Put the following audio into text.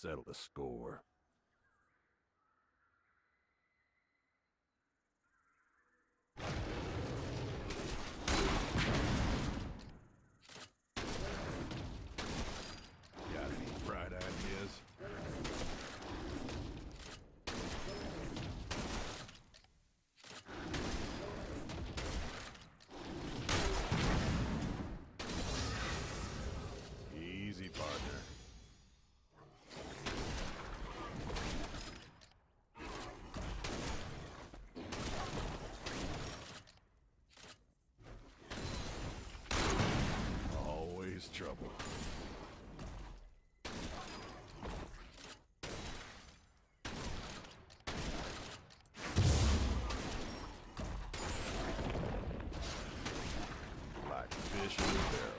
settle the score. is trouble. Like fish in a barrel.